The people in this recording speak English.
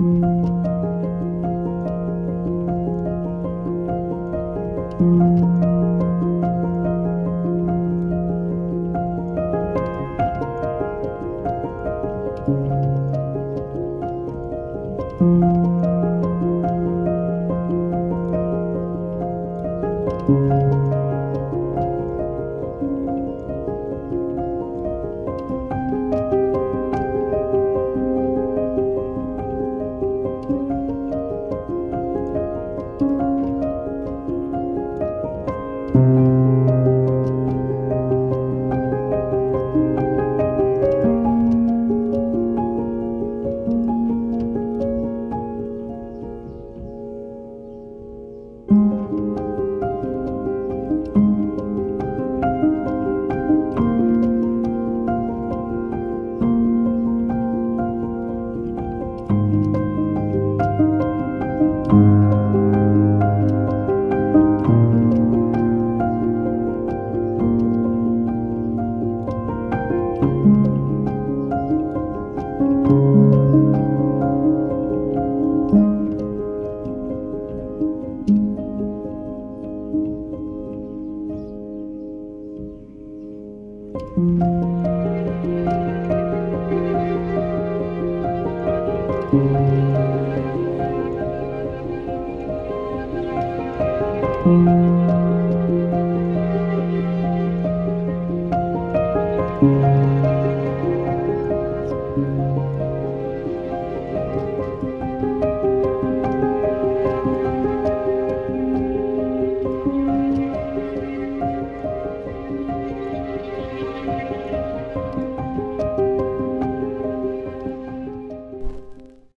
うん。Thank